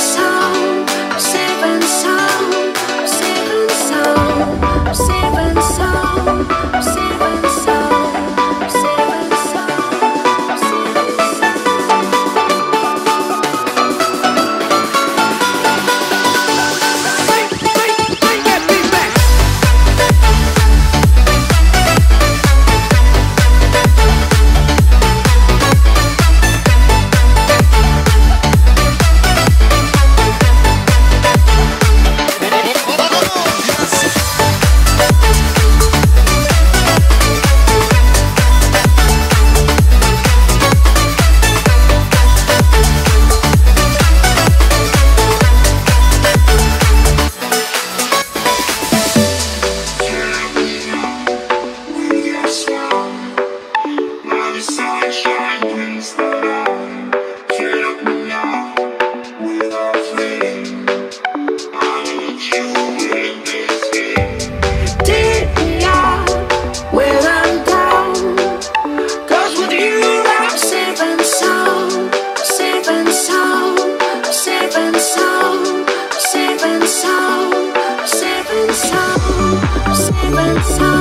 sound.